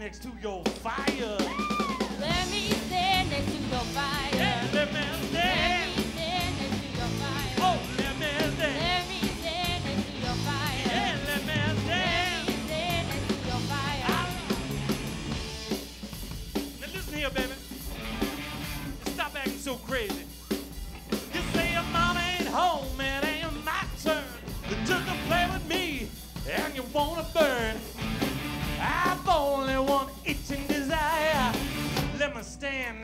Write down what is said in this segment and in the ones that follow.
next to your fire. Let me stand next to your fire. Let me Let stand. me stand next to your fire. Oh, let me stand. Let me stand next to your fire. Let me Let me stand next to your fire. Ah. Now listen here, baby. Stop acting so crazy.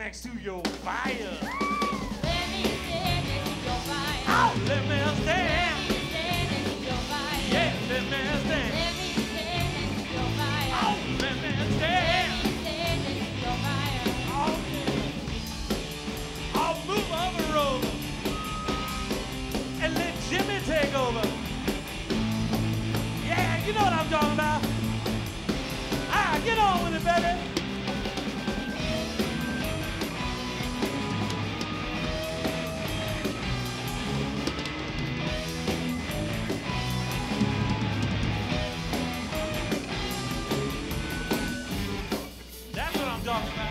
Next to your fire. Let me stand next to your fire. Oh, let me stand. next to your fire. Let me stand. Next to your fire. Oh, let me stand. Next to your fire. Oh. I'll move over and let Jimi take over. Yeah, you know what I'm talking about. Ah, get on with it, baby. That's